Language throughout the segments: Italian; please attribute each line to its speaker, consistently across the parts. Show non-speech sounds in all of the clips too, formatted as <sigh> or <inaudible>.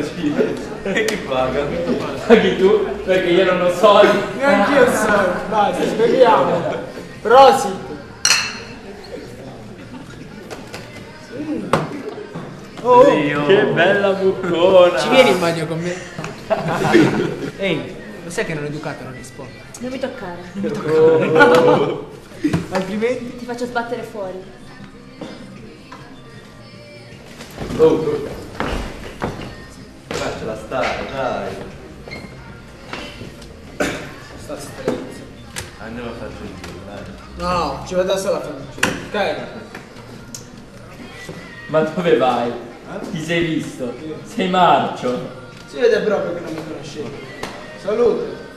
Speaker 1: Avevo detto sì. E chi paga?
Speaker 2: Paghi tu perché io non ho soldi.
Speaker 3: Neanche io so, basta, speriamo. Prosit. Oh,
Speaker 2: Che bella buccona.
Speaker 3: ci vieni in bagno con me? <laughs> Ehi, lo sai che non educato non risponde.
Speaker 4: Non mi toccare, <laughs>
Speaker 3: Altrimenti?
Speaker 4: ti faccio sbattere fuori.
Speaker 1: Oh,
Speaker 3: No, ci vado solo a fare un giro. Ok.
Speaker 2: Ma dove vai? Ti sei visto? Sei marcio.
Speaker 3: Si vede proprio che non mi conoscete. Salute.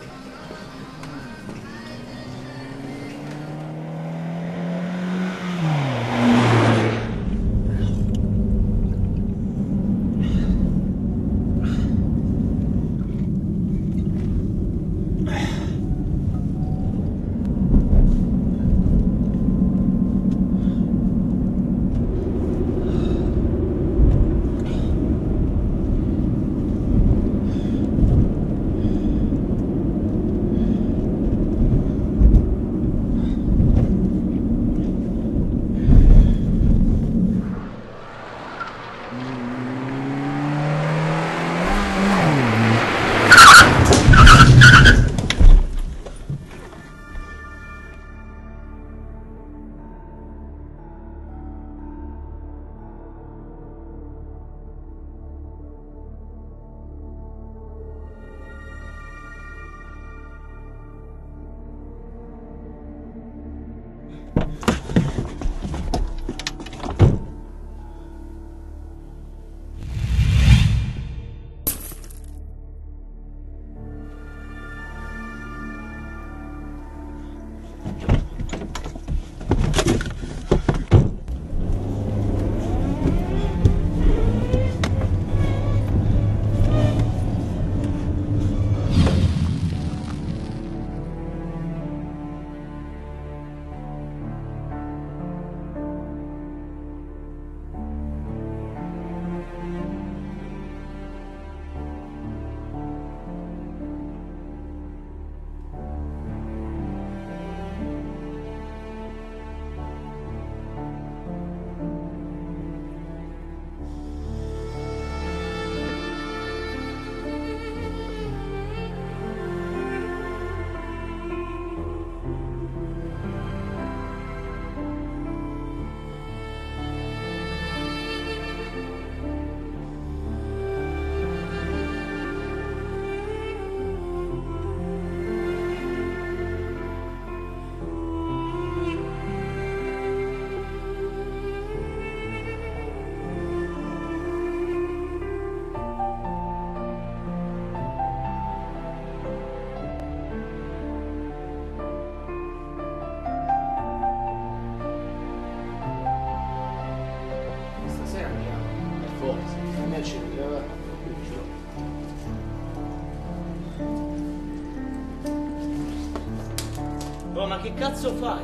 Speaker 5: Oh, ma che cazzo fai?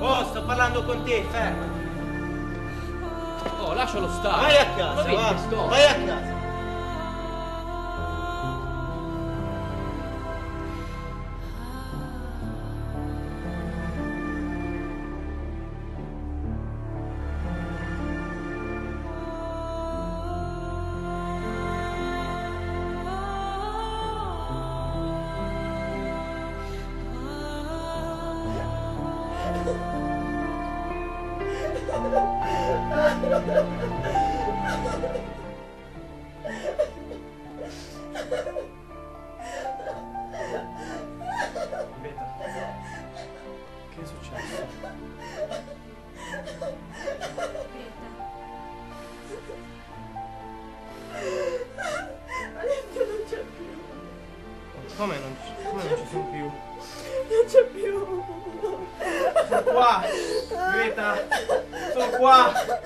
Speaker 5: Oh, sto parlando con te, fermati.
Speaker 2: Oh, lascialo stare.
Speaker 5: Vai a casa, va. Vai a casa. Come non come non ci sono più?
Speaker 4: Non c'è più.
Speaker 5: Sono qua! Greta! Sono qua!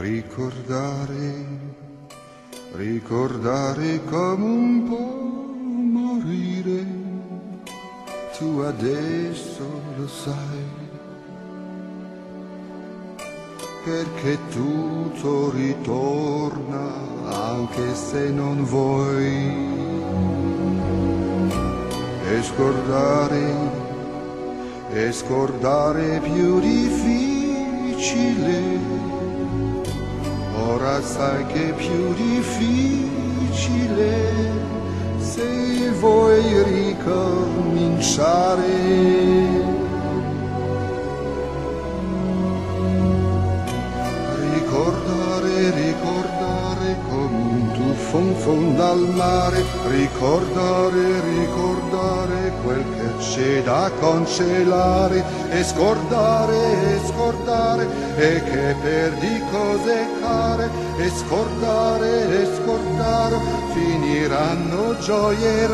Speaker 6: Ricordare, ricordare come un po' morire, tu adesso lo sai, perché tutto ritorna anche se non vuoi. E scordare, e scordare più difficile Ora sai che è più difficile se vuoi ricominciare. In fondo al mare, ricordare, ricordare quel che c'è da cancellare e scordare, e scordare e che perdi cose care e scordare, e scordare finiranno gioie